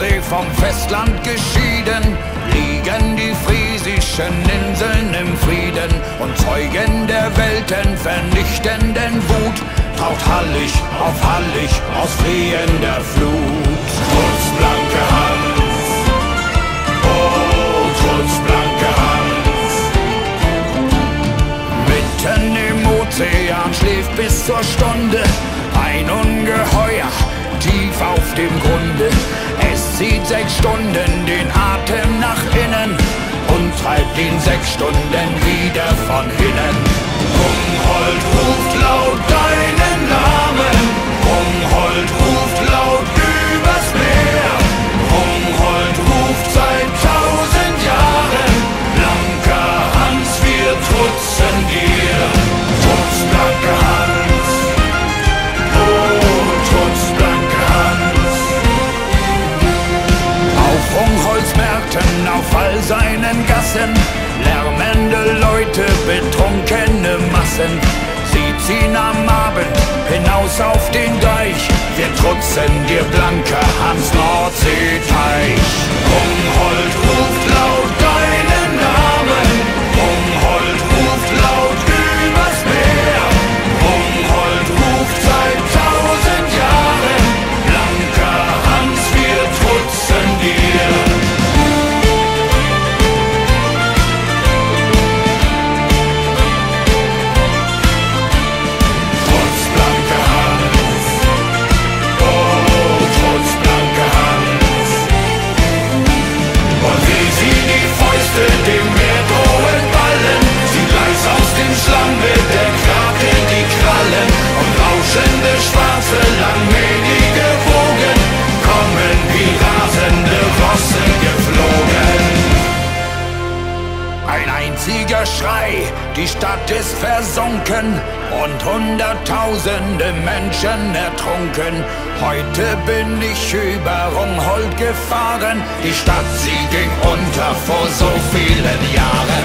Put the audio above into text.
Nordsee vom Festland geschieden, liegen die friesischen Inseln im Frieden und zeugen der Welten vernichtenden Wut, taucht Hallig auf Hallig aus fliehender Flut. Trutz blanke Hand, oh, Trutz blanke Hand. Mitten im Ozean schläft bis zur Stunde ein Ungeheuer tief zieht sechs Stunden den Atem nach innen und treibt ihn sechs Stunden wieder von hinnen. Humhold ruft laut deinen Namen, auf all seinen Gassen, lärmende Leute, betrunkene Massen. Sie ziehen am Abend hinaus auf den Deich, wir trutzen dir blanker Hans Nordseeteich. Ein einziger Schrei, die Stadt ist versunken und hunderttausende Menschen ertrunken. Heute bin ich über Rungholt gefahren, die Stadt, sie ging unter vor so vielen Jahren.